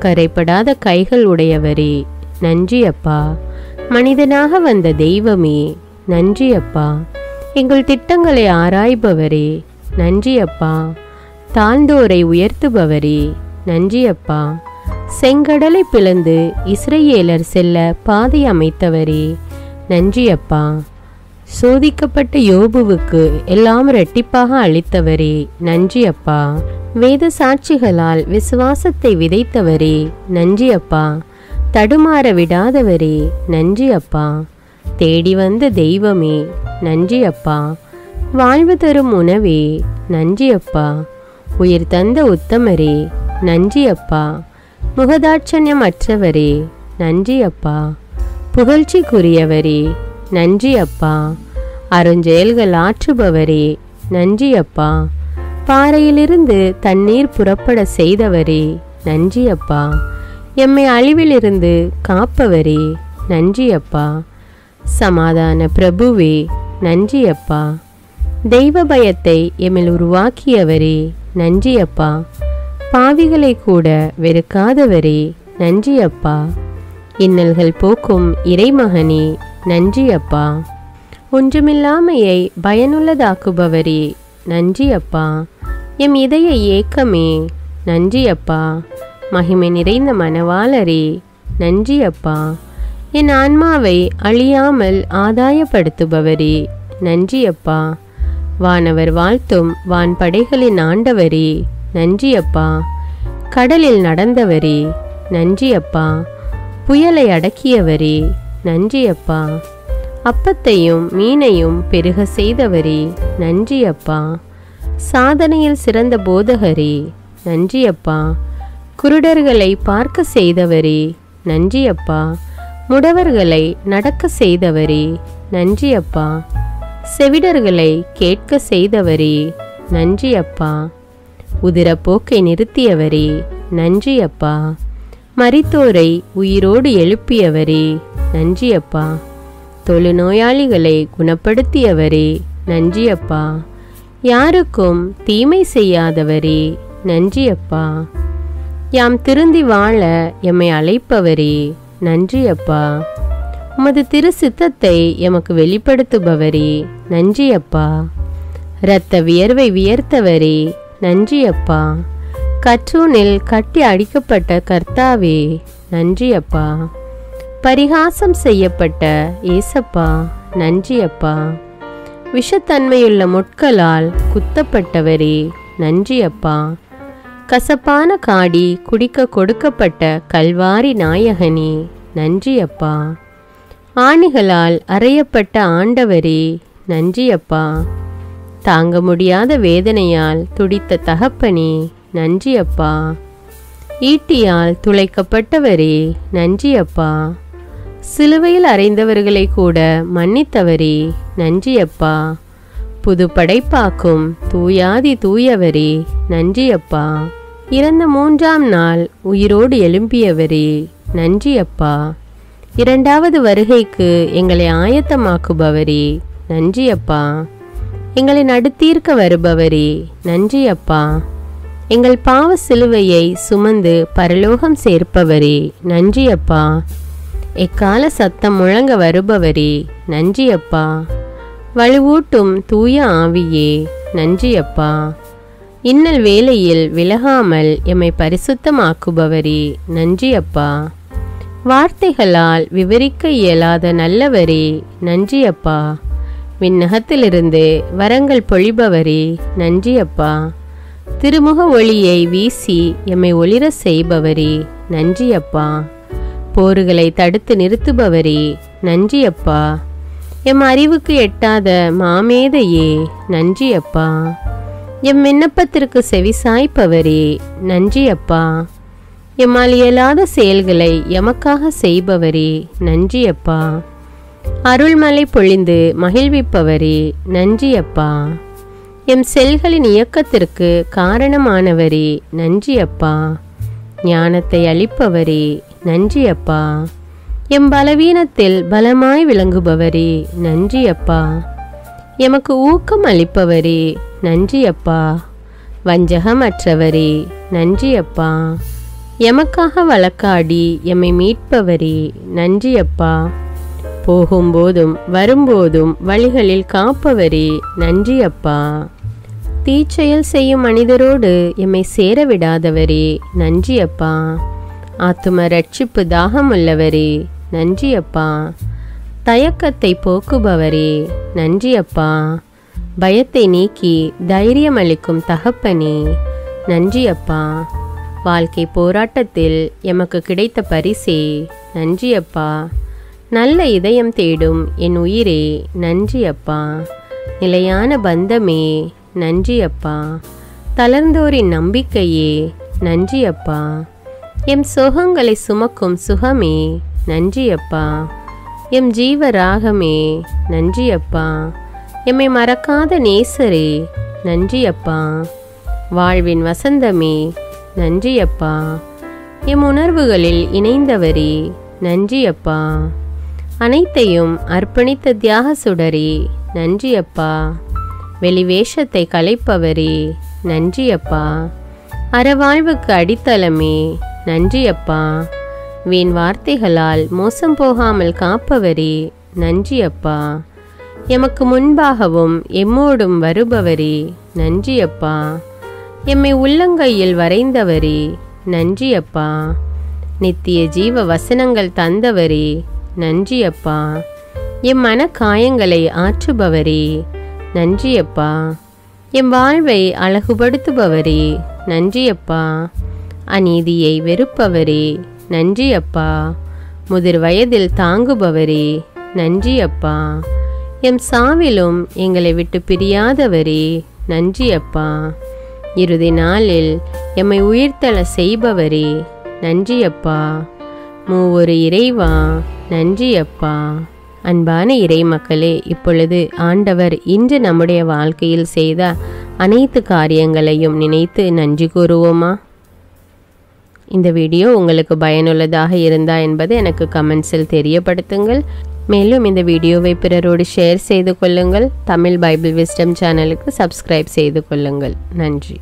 கரைப்படாத கைகள் உடையவரே நன்றி அப்பா மனிதனாக வந்த தெய்வமே நன்றி அப்பா எங்கள் திட்டங்களை ஆராய்பவரே நன்றி அப்பா தாழ்ந்தோரை உயர்த்துபவரே நன்றி அப்பா செங்கடலை பிளந்து இஸ்ரேலர் செல்ல பாதை அமைத்தவரே நன்றி அப்பா சோதிக்கப்பட்ட யோபுவுக்கு எல்லாம் இரட்டிப்பாக அளித்தவரே நன்றி அப்பா வேத சாட்சிகளால் விசுவாசத்தை விதைத்தவரே நன்றி அப்பா தடுமாற விடாதவரே நன்றி அப்பா. தேடி வந்த தெய்வமே நன்றி அப்பா. வாழ்வு தரும் உணவே நன்றி அப்பா. உயிர் தந்த உத்தமரே நன்றி அப்பா. முகதாட்சண்யமற்றவரே நன்றி அப்பா. புகழ்ச்சிக்குரியவரே நன்றி அப்பா. அருஞ்செயல்கள் ஆற்றுபவரே நன்றி அப்பா. பாறையிலிருந்து தண்ணீர் புறப்பட செய்தவரே நன்றி அப்பா. எம்மை அழிவிலிருந்து காப்பவரே நன்றி அப்பா சமாதான பிரபுவே நன்றி அப்பா தெய்வ பயத்தை எம்மில் உருவாக்கியவரே நன்றி அப்பா பாவிகளை கூட வெறுக்காதவரே நன்றி அப்பா இன்னல்கள் போக்கும் இறைமகனே நன்றி அப்பா ஒன்றுமில்லாமையை பயனுள்ளதாக்குபவரே நன்றி அப்பா எம் இதய ஏக்கமே நன்றி அப்பா மகிமை நிறைந்த மனவாளரே நன்றி அப்பா. என் ஆன்மாவை அழியாமல் ஆதாயப்படுத்துபவரே நன்றி அப்பா. வானவர் வாழ்த்தும் வான்படைகளின் ஆண்டவரே நன்றி அப்பா. கடலில் நடந்தவரே நன்றி அப்பா. புயலை அடக்கியவரே நன்றி அப்பா. அப்பத்தையும் மீனையும் பெருக செய்தவரே நன்றி அப்பா. சாதனையில் சிறந்த போதகரே நன்றி அப்பா. குருடர்களை பார்க்க செய்தவரே நன்றி அப்பா முடவர்களை நடக்க செய்தவரே நன்றி அப்பா செவிடர்களை கேட்க செய்தவரே நன்றி அப்பா உதிரப்போக்கை நிறுத்தியவரே நன்றி அப்பா மரித்தோரை உயிரோடு எழுப்பியவரே நன்றி அப்பா தொழுநோயாளிகளை குணப்படுத்தியவரே நன்றி அப்பா யாருக்கும் தீமை செய்யாதவரே நன்றி அப்பா யாம் திருந்தி வாழ எம்மை அழைப்பவரே. நன்றி அப்பா. உமது திரு சித்தத்தை எமக்கு வெளிப்படுத்துபவரே. நன்றி அப்பா. இரத்த வியர்வை வியர்த்தவரே. நன்றி அப்பா. கற்றூனில் கட்டி அடிக்கப்பட்ட கர்த்தாவே. நன்றி அப்பா. பரிகாசம் செய்யப்பட்ட ஏசப்பா. நன்றி அப்பா. விஷத்தன்மையுள்ள முட்களால் குத்தப்பட்டவரே. நன்றி அப்பா. கசப்பான காடி குடிக்க கொடுக்கப்பட்ட கல்வாரி நாயகனே நன்றி அப்பா ஆணிகளால் அறையப்பட்ட ஆண்டவரே நன்றி அப்பா தாங்க முடியாத வேதனையால் துடித்த தகப்பனே நன்றி அப்பா ஈட்டியால் துளைக்கப்பட்டவரே நன்றி அப்பா சிலுவையில் அறைந்தவர்களை கூட மன்னித்தவரே நன்றி அப்பா புது படைப்பாக்கும் தூயாதி தூயவரே நன்றி அப்பா இறந்த மூன்றாம் நாள் உயிரோடு எழும்பியவரே நன்றி அப்பா இரண்டாவது வருகைக்கு எங்களை ஆயத்தமாக்குபவரே நன்றி அப்பா எங்களை நடுத்தீர்க்க வருபவரே நன்றி அப்பா எங்கள் பாவ சிலுவையை சுமந்து பரலோகம் சேர்ப்பவரே நன்றி அப்பா எக்கால சத்தம் முழங்க வருபவரே நன்றி அப்பா வலுவூட்டும் தூய ஆவியே. நன்றியப்பா. இன்னல் வேளையில் விலகாமல் எம்மை பரிசுத்தமாக்குபவரே. நன்றி அப்பா வார்த்தைகளால் விவரிக்க இயலாத நல்லவரே. நன்றி அப்பா விண்ணகத்திலிருந்து வரங்கள் பொழிபவரே. நன்றி அப்பா திருமுக ஒளியை வீசி எம்மை ஒளிர செய்பவரே. நன்றி அப்பா போர்களை தடுத்து நிறுத்துபவரே. நன்றி அப்பா எம் அறிவுக்கு எட்டாத மாமேதையே நன்றி அப்பா எம் விண்ணப்பத்திற்கு செவிசாய்ப்பவரே நன்றி அப்பா எம்மால் இயலாத செயல்களை எமக்காக செய்பவரே நன்றி அப்பா அருள்மலை பொழிந்து மகிழ்விப்பவரே நன்றி அப்பா எம் செல்களின் இயக்கத்திற்கு காரணமானவரே நன்றி அப்பா ஞானத்தை அளிப்பவரே நன்றி அப்பா எம் பலவீனத்தில் பலமாய் விளங்குபவரே நன்றி அப்பா. எமக்கு ஊக்கம் அளிப்பவரே நன்றி அப்பா. வஞ்சகமற்றவரே நன்றி அப்பா. எமக்காக வழக்காடி எம்மை மீட்பவரே நன்றி அப்பா. போகும்போதும் வரும்போதும் வழிகளில் காப்பவரே நன்றி அப்பா. தீச்செயல் செய்யும் மனிதரோடு எம்மை சேர விடாதவரே நன்றி அப்பா. ஆத்தும ரட்சிப்பு தாகமுள்ளவரே நன்றி அப்பா தயக்கத்தை போக்குபவரே நன்றி அப்பா பயத்தை நீக்கி தைரியம் அளிக்கும் தகப்பனே நன்றி அப்பா வாழ்க்கை போராட்டத்தில் எமக்கு கிடைத்த பரிசே நன்றி அப்பா நல்ல இதயம் தேடும் என் உயிரே நன்றி அப்பா நிலையான பந்தமே நன்றி அப்பா தளர்ந்தோரின் நம்பிக்கையே நன்றி அப்பா எம் சுகங்களை சுமக்கும் சுகமே நன்றி அப்பா எம் ஜீவராகமே நன்றி அப்பா எம்மை மறக்காத நேசரே நன்றி அப்பா வாழ்வின் வசந்தமே நன்றி அப்பா எம் உணர்வுகளில் இணைந்தவரே நன்றி அப்பா அனைத்தையும் அர்ப்பணித்த தியாக சுடரே நன்றி அப்பா வெளிவேஷத்தை கலைப்பவரே நன்றி அப்பா அறவாழ்வுக்கு அடித்தளமே நன்றி அப்பா வீண் வார்த்தைகளால் மோசம் போகாமல் காப்பவரே நன்றி அப்பா. எமக்கு முன்பாகவும் எம்மோடும் வருபவரே நன்றி அப்பா. எம்மை உள்ளங்கையில் வரைந்தவரே நன்றி அப்பா. நித்திய ஜீவ வசனங்கள் தந்தவரே நன்றி அப்பா. எம் மன காயங்களை ஆற்றுபவரே நன்றி அப்பா. எம் வாழ்வை அழகுபடுத்துபவரே நன்றி அப்பா. அநீதியை வெறுப்பவரே நன்றி அப்பா முதிர் வயதில் தாங்குபவரே நன்றி அப்பா எம் சாவிலும் எங்களை விட்டு பிரியாதவரே நன்றி அப்பா இறுதி நாளில் எம்மை உயிர்த்தள செய்பவரே நன்றி அப்பா மூவொரு இறைவா நன்றி அப்பா அன்பான இறை மக்களே இப்பொழுது ஆண்டவர் இன்று நம்முடைய வாழ்க்கையில் செய்த அனைத்து காரியங்களையும் நினைத்து நன்றி கூறுவோமா? இந்த வீடியோ உங்களுக்கு பயனுள்ளதாக இருந்தா என்பது எனக்கு கமெண்ட்ஸில் தெரியப்படுத்துங்கள். மேலும் இந்த வீடியோவை பிறரோடு ஷேர் செய்து கொள்ளுங்கள். தமிழ் பைபிள் விஸ்டம் சேனலுக்கு சப்ஸ்கிரைப் செய்து கொள்ளுங்கள். நன்றி.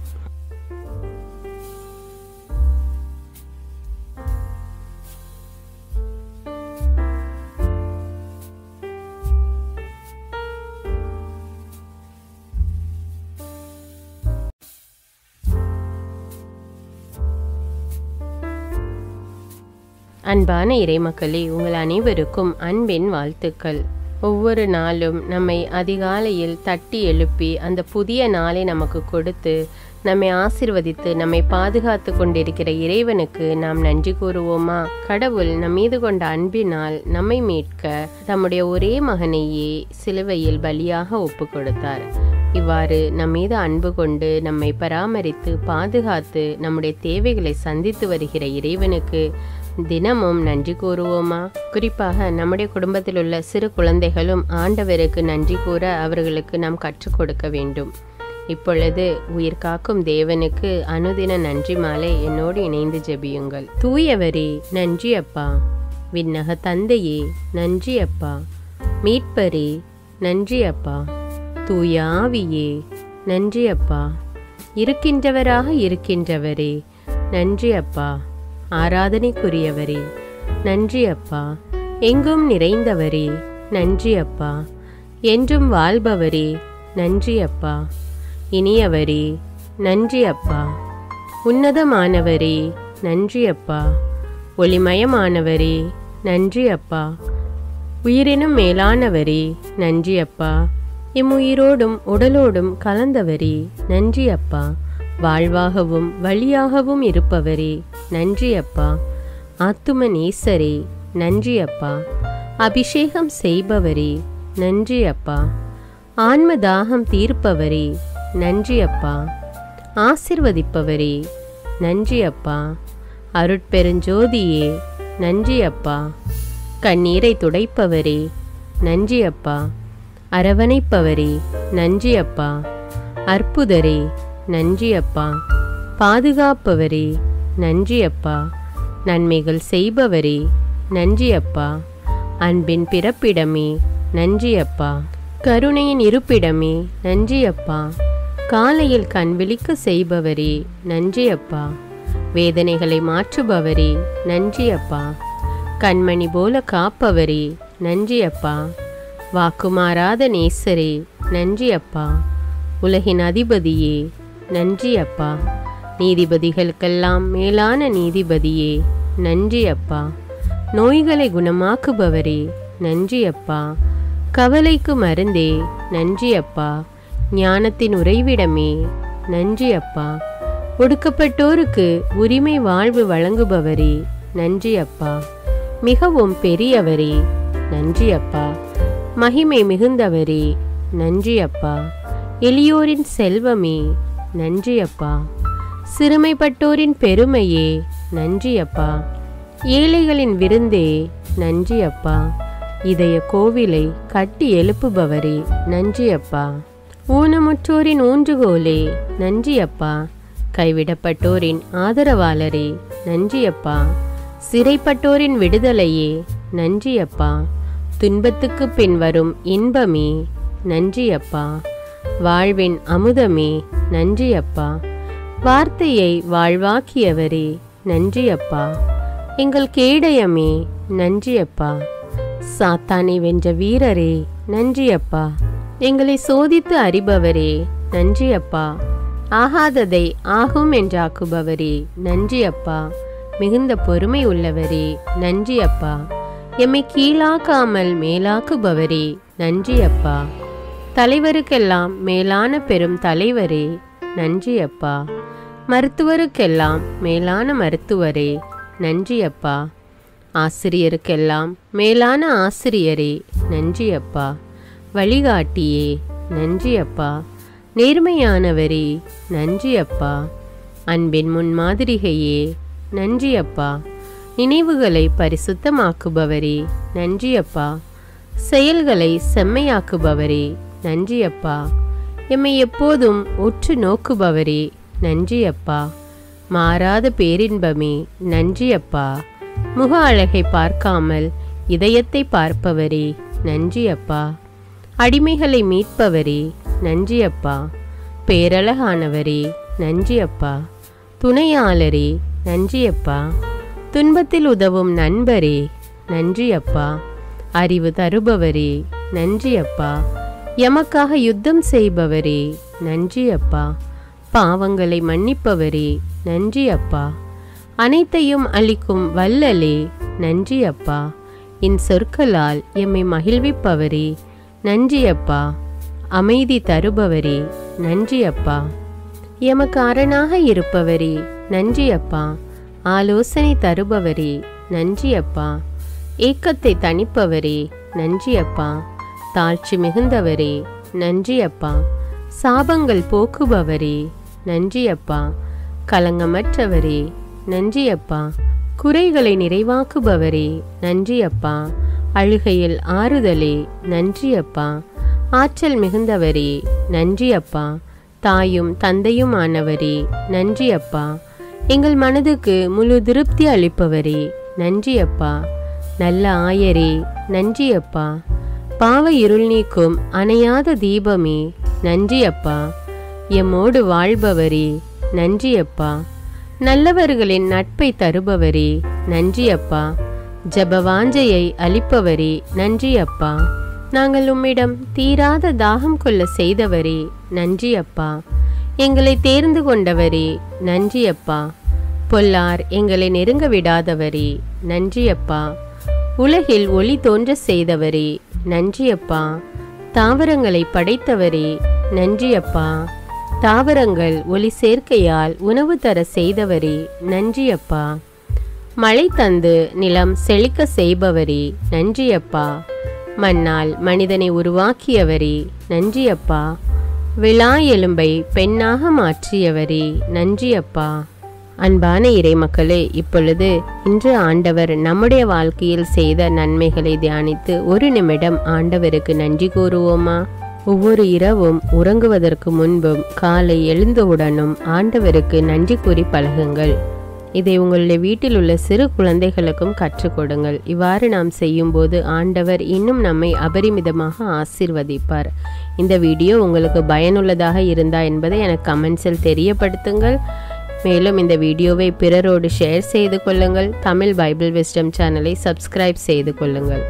அன்பான இறைமக்களே உங்கள் அனைவருக்கும் அன்பின் வாழ்த்துக்கள். ஒவ்வொரு நாளும் நம்மை அதிகாலையில் தட்டி எழுப்பி அந்த புதிய நாளை நமக்கு கொடுத்து நம்மை ஆசிர்வதித்து நம்மை பாதுகாத்து கொண்டிருக்கிற இறைவனுக்கு நாம் நன்றி கூறுவோமா? கடவுள் நம் மீது கொண்ட அன்பினால் நம்மை மீட்க தம்முடைய ஒரே மகனையே சிலுவையில் பலியாக ஒப்பு கொடுத்தார். இவ்வாறு நம் மீது அன்பு கொண்டு நம்மை பராமரித்து பாதுகாத்து நம்முடைய தேவைகளை சந்தித்து வருகிற இறைவனுக்கு தினமும் நன்றி கூறுவோமா? குறிப்பாக நம்முடைய குடும்பத்தில் உள்ள சிறு குழந்தைகளும் ஆண்டவருக்கு நன்றி கூற அவர்களுக்கு நாம் கற்றுக் கொடுக்க வேண்டும். இப்பொழுது உயிர் காக்கும் தேவனுக்கு அனுதின நன்றி மாலை என்னோடு இணைந்து ஜெபியுங்கள். தூயவரே நன்றி அப்பா. விண்ணக தந்தையே நன்றி அப்பா. மீட்பரே நன்றி அப்பா. தூய ஆவியே நன்றி அப்பா. இருக்கின்றவராக இருக்கின்றவரே நன்றி அப்பா. ஆராதனைக்குரியவரே. நன்றி அப்பா. எங்கும் நிறைந்தவரே. நன்றி அப்பா. என்றும் வாழ்பவரே. நன்றி அப்பா. இனியவரே. நன்றி அப்பா. உன்னதமானவரே. நன்றி அப்பா. ஒளிமயமானவரே. நன்றி அப்பா. உயிரினும் மேலானவரே. நன்றி அப்பா. இம்முயிரோடும் உடலோடும் கலந்தவரே. நன்றி அப்பா. வாழ்வாகவும் வழியாகவும் இருப்பவரே. நன்றி அப்பா. ஆத்தும நேசரே நன்றி அப்பா. அபிஷேகம் செய்பவரே நன்றி அப்பா. ஆன்ம தாகம் தீர்ப்பவரே நன்றி அப்பா. ஆசிர்வதிப்பவரே நன்றி அப்பா. அருட்பெருஞ்சோதியே நன்றி அப்பா. கண்ணீரை துடைப்பவரே நன்றி அப்பா. அரவணைப்பவரே நன்றி அப்பா. அற்புதரே நன்றி அப்பா பாதுகாப்பவரே நன்றி அப்பா நன்மைகள் செய்பவரே நன்றி அப்பா அன்பின் பிறப்பிடமே நன்றி அப்பா கருணையின் இருப்பிடமே நன்றி அப்பா காலையில் கண் விழிக்க செய்பவரே நன்றி அப்பா வேதனைகளை மாற்றுபவரே நன்றி அப்பா கண்மணி போல காப்பவரே நன்றி அப்பா வாக்குமாறாத நேசரே நன்றி அப்பா உலகின் அதிபதியே நன்றி அப்பா. நீதிபதிகளுக்கெல்லாம் மேலான நீதிபதியே நன்றி அப்பா. நோய்களை குணமாக்குபவரே நன்றி அப்பா. கவலைக்கு மருந்தே நன்றி அப்பா. ஞானத்தின் உறைவிடமே நன்றி அப்பா. ஒடுக்கப்பட்டோருக்கு உரிமை வாழ்வு வழங்குபவரே நன்றி அப்பா. மிகவும் பெரியவரே நன்றி அப்பா. மகிமை மிகுந்தவரே நன்றி அப்பா. எளியோரின் செல்வமே நன்றி அப்பா சிறுமைப்பட்டோரின் பெருமையே நன்றி அப்பா ஏழைகளின் விருந்தே நன்றி அப்பா இதய கோவிலை கட்டி எழுப்புபவரே நன்றி அப்பா ஊனமுற்றோரின் ஊன்றுகோலே நன்றி அப்பா கைவிடப்பட்டோரின் ஆதரவாளரே நன்றி அப்பா சிறைப்பட்டோரின் விடுதலையே நன்றி அப்பா துன்பத்துக்கு பின் வரும் இன்பமே நன்றி அப்பா வாழ்வின் அமுதமே நன்றி அப்பா வார்த்தையை வாழ்வாக்கியவரே நன்றி அப்பா எங்கள் கேடயமே நன்றி அப்பா சாத்தானை வென்ற வீரரே நன்றி அப்பா எங்களை சோதித்து அறிபவரே நன்றி அப்பா ஆகாததை ஆகும் என்றாக்குபவரே நன்றி அப்பா மிகுந்த பொறுமை உள்ளவரே நன்றி அப்பா எம்மை கீழாக்காமல் மேலாக்குபவரே நன்றி அப்பா தலைவருக்கெல்லாம் மேலான பெரும் தலைவரே. நன்றி அப்பா மருத்துவருக்கெல்லாம் மேலான மருத்துவரே. நன்றி அப்பா ஆசிரியருக்கெல்லாம் மேலான ஆசிரியரே. நன்றி அப்பா வழிகாட்டியே. நன்றி அப்பா நேர்மையானவரே. நன்றி அப்பா அன்பின் முன்மாதிரிகையே. நன்றி அப்பா நினைவுகளை பரிசுத்தமாக்குபவரே. நன்றி அப்பா செயல்களை செம்மையாக்குபவரே. நன்றி அப்பா எம்மை எப்போதும் உற்று நோக்குபவரே நன்றி அப்பா மாறாத பேரின்பமே நன்றி அப்பா முக அழகை பார்க்காமல் இதயத்தை பார்ப்பவரே நன்றி அப்பா அடிமைகளை மீட்பவரே நன்றி அப்பா பேரழகானவரே நன்றி அப்பா துணையாளரே நன்றி அப்பா துன்பத்தில் உதவும் நண்பரே நன்றி அப்பா அறிவு தருபவரே நன்றி அப்பா எமக்காக யுத்தம் செய்பவரே. நன்றி அப்பா. பாவங்களை மன்னிப்பவரே. நன்றி அப்பா. அனைத்தையும் அளிக்கும் வல்லலே. நன்றி அப்பா. என் சொற்களால் எம்மை மகிழ்விப்பவரே. நன்றி அப்பா. அமைதி தருபவரே. நன்றி அப்பா. எமக்கு அரணாக இருப்பவரே. நன்றி அப்பா. ஆலோசனை தருபவரே. நன்றி அப்பா. ஏக்கத்தை தணிப்பவரே. நன்றி அப்பா. தாழ்ச்சி மிகுந்தவரே நன்றி அப்பா. சாபங்கள் போக்குபவரே நன்றி அப்பா. கலங்கமற்றவரே நன்றி அப்பா. குறைகளை நிறைவாக்குபவரே நன்றி அப்பா. அழுகையில் ஆறுதலே நன்றி அப்பா. ஆற்றல் மிகுந்தவரே நன்றி அப்பா. தாயும் தந்தையுமானவரே நன்றி அப்பா. எங்கள் மனதுக்கு முழு திருப்தி அளிப்பவரே நன்றி அப்பா. நல்ல ஆயரே நன்றி அப்பா. பாவ இருள் நீக்கும் அணையாத தீபமே நன்றி அப்பா எம்மோடு வாழ்பவரே நன்றி அப்பா நல்லவர்களின் நட்பை தருபவரே நன்றி அப்பா ஜபவாஞ்சையை அளிப்பவரே நன்றி அப்பா நாங்கள் உம்மிடம் தீராத தாகம் கொள்ள செய்தவரே நன்றி அப்பா எங்களை தேர்ந்து கொண்டவரே நன்றி அப்பா பொல்லார் எங்களை நெருங்க விடாதவரே நன்றி அப்பா உலகில் ஒளி தோன்ற செய்தவரே. நன்றி அப்பா தாவரங்களை படைத்தவரே. நன்றி அப்பா தாவரங்கள் ஒளி சேர்க்கையால் உணவு தர செய்தவரே. நன்றி அப்பா மழை தந்து நிலம் செழிக்க செய்பவரே. நன்றி அப்பா மண்ணால் மனிதனை உருவாக்கியவரே. நன்றி அப்பா விழா எலும்பை பெண்ணாக மாற்றியவரே. நன்றி அப்பா அன்பான இறைமக்களே இப்பொழுது இன்று ஆண்டவர் நம்முடைய வாழ்க்கையில் செய்த நன்மைகளை தியானித்து ஒரு நிமிடம் ஆண்டவருக்கு நன்றி கூறுவோமா? ஒவ்வொரு இரவும் உறங்குவதற்கு முன்பும் காலை எழுந்தவுடனும் ஆண்டவருக்கு நன்றி கூறி பழகுங்கள். இதை உங்களுடைய வீட்டில் உள்ள சிறு குழந்தைகளுக்கும் கற்றுக் கொடுங்கள். இவ்வாறு நாம் செய்யும்போது ஆண்டவர் இன்னும் நம்மை அபரிமிதமாக ஆசிர்வதிப்பார். இந்த வீடியோ உங்களுக்கு பயனுள்ளதாக இருந்தா என்பதை எனக்கு கமெண்ட்ஸில் தெரியப்படுத்துங்கள். மேலும் இந்த வீடியோவை பிறரோடு ஷேர் செய்து கொள்ளுங்கள். தமிழ் பைபிள் விஸ்டம் சேனலை சப்ஸ்கிரைப் செய்து கொள்ளுங்கள்.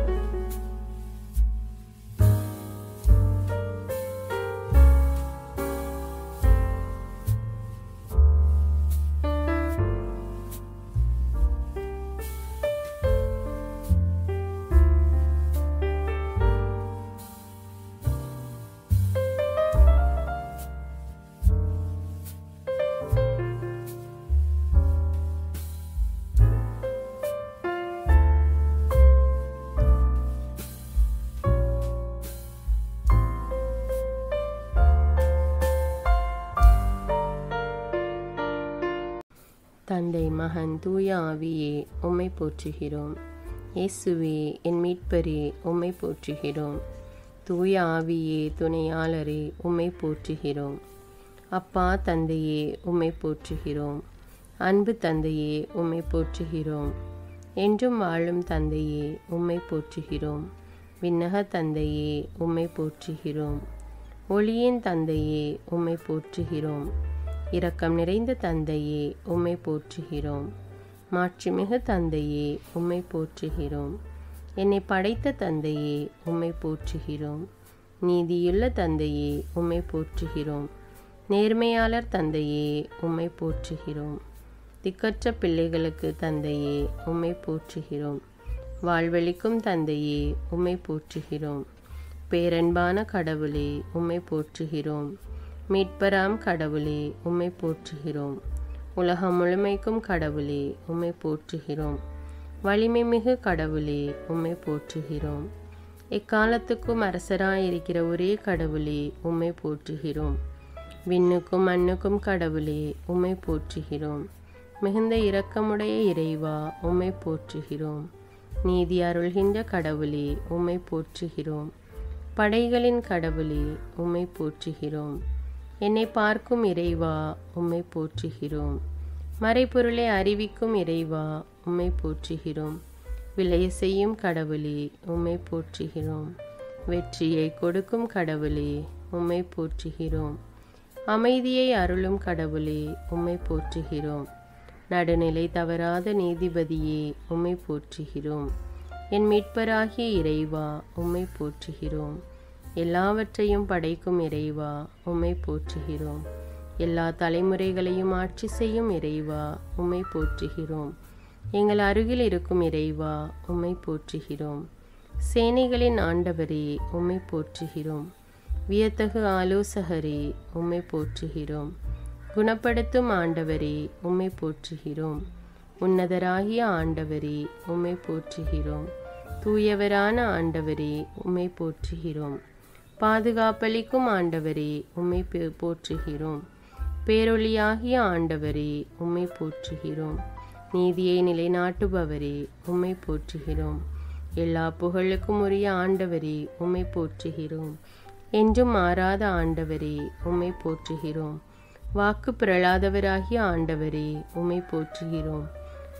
ஆவியே உம்மை போற்றுகிறோம். இயேசுவே என் மீட்பரே உம்மை போற்றுகிறோம். தூய ஆவியே துணையாளரே உம்மை போற்றுகிறோம். அப்பா தந்தையே உம்மை போற்றுகிறோம். அன்பு தந்தையே உம்மை போற்றுகிறோம். என்றும் வாழும் தந்தையே உம்மை போற்றுகிறோம். விண்ணக தந்தையே உம்மை போற்றுகிறோம். ஒளியின் தந்தையே உம்மை போற்றுகிறோம். இரக்கம் நிறைந்த தந்தையே உம்மை போற்றுகிறோம். மாட்சிமிகு தந்தையே உம்மை போற்றுகிறோம். என்னை படைத்த தந்தையே உம்மை போற்றுகிறோம். நீதியுள்ள தந்தையே உம்மை போற்றுகிறோம். நேர்மையாளர் தந்தையே உம்மை போற்றுகிறோம். திக்கற்ற பிள்ளைகளுக்கு தந்தையே உம்மை போற்றுகிறோம். வாழ்வழிக்கும் தந்தையே உம்மை போற்றுகிறோம். பேரன்பான கடவுளே உம்மை போற்றுகிறோம். மீட்பராம் கடவுளே உம்மை போற்றுகிறோம். உலகம் முழுமைக்கும் கடவுளே உம்மை போற்றுகிறோம். வலிமை மிகு கடவுளே உம்மை போற்றுகிறோம். எக்காலத்துக்கும் அரசராயிருக்கிற ஒரே கடவுளே உம்மை போற்றுகிறோம். விண்ணுக்கும் மண்ணுக்கும் கடவுளே உம்மை போற்றுகிறோம். மிகுந்த இரக்கமுடைய இறைவா உம்மை போற்றுகிறோம். நீதி அருள்கின்ற கடவுளே உம்மை போற்றுகிறோம். படைகளின் கடவுளே உம்மை போற்றுகிறோம். என்னை பார்க்கும் இறைவா உம்மை போற்றுகிறோம். மறைபொருளை அறிவிக்கும் இறைவா உம்மை போற்றுகிறோம். விளைய செய்யும் கடவுளே உம்மை போற்றுகிறோம். வெற்றியை கொடுக்கும் கடவுளே உம்மை போற்றுகிறோம். அமைதியை அருளும் கடவுளே உம்மை போற்றுகிறோம். நடுநிலை தவறாத நீதிபதியே உம்மை போற்றுகிறோம். என் மீட்பராகிய இறைவா உம்மை போற்றுகிறோம். எல்லாவற்றையும் படைக்கும் இறைவா உம்மை போற்றுகிறோம். எல்லா தலைமுறைகளையும் ஆட்சி செய்யும் இறைவா உம்மை போற்றுகிறோம். எங்கள் அருகில் இருக்கும் இறைவா உம்மை போற்றுகிறோம். சேனைகளின் ஆண்டவரே உம்மை போற்றுகிறோம். வியத்தகு ஆலோசகரே உம்மை போற்றுகிறோம். குணப்படுத்தும் ஆண்டவரே உம்மை போற்றுகிறோம். உன்னதராகிய ஆண்டவரே உம்மை போற்றுகிறோம். தூயவரான ஆண்டவரே உம்மை போற்றுகிறோம். பாதுகாப்பளிக்கும் ஆண்டவரே உம்மை பே- போற்றுகிறோம். பேரொளியாகிய ஆண்டவரே உம்மை போற்றுகிறோம். நீதியை நிலைநாட்டுபவரே உம்மை போற்றுகிறோம். எல்லா புகழுக்கும் உரிய ஆண்டவரே உம்மை போற்றுகிறோம். என்றும் மாறாத ஆண்டவரே உம்மை போற்றுகிறோம். வாக்கு பிரளாதவராகிய ஆண்டவரே உம்மை போற்றுகிறோம்.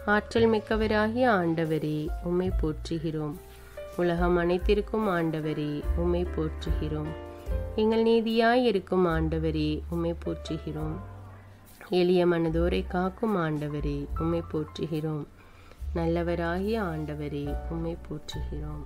ஆற்றல் மிக்கவராகிய ஆண்டவரே உம்மை போற்றுகிறோம். உலகம் அனைத்திற்கும் ஆண்டவரே உம்மை போற்றுகிறோம். எங்கள் நீதியாய் இருக்கும் ஆண்டவரே உம்மை போற்றுகிறோம். எளிய மனதோரை காக்கும் ஆண்டவரே உம்மை போற்றுகிறோம். நல்லவராகிய ஆண்டவரே உம்மை போற்றுகிறோம்.